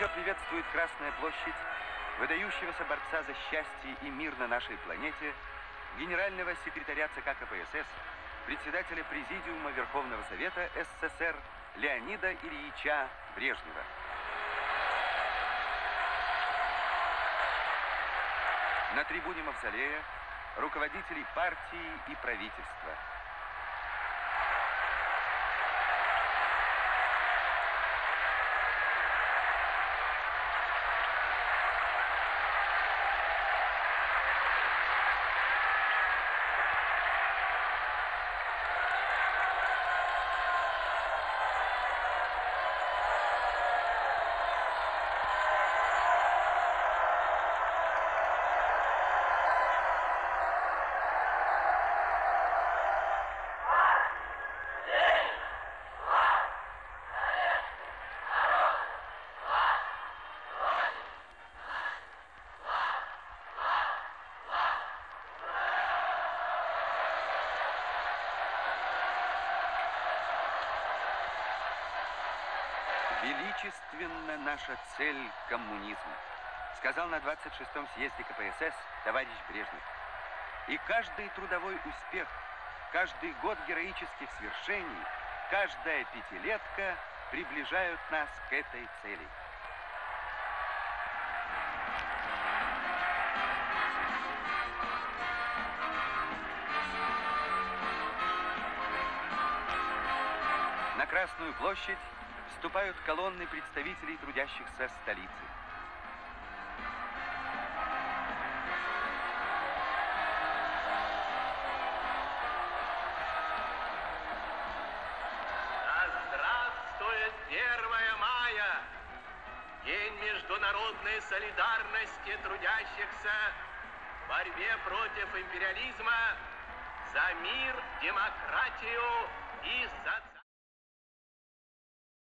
Горячо приветствует Красная площадь выдающегося борца за счастье и мир на нашей планете, генерального секретаря ЦК КПСС, председателя Президиума Верховного Совета СССР Леонида Ильича Брежнева. На трибуне Мавзолея руководителей партии и правительства. Величественна наша цель – коммунизм, сказал на 26-м съезде КПСС товарищ Брежнев. И каждый трудовой успех, каждый год героических свершений, каждая пятилетка приближают нас к этой цели. На Красную площадь вступают колонны представителей трудящихся столицы. Да здравствует 1 мая, День международной солидарности трудящихся в борьбе против империализма за мир, демократию и социальность.